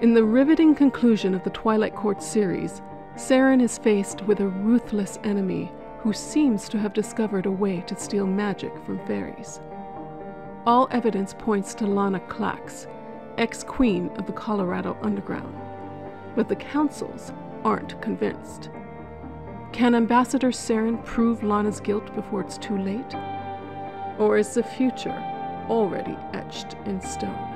In the riveting conclusion of the Twilight Court series, Seren is faced with a ruthless enemy who seems to have discovered a way to steal magic from fairies. All evidence points to Lana Clach, ex queen of the Colorado Underground, but the councils aren't convinced. Can Ambassador Seren prove Lana's guilt before it's too late? Or is the future already etched in stone?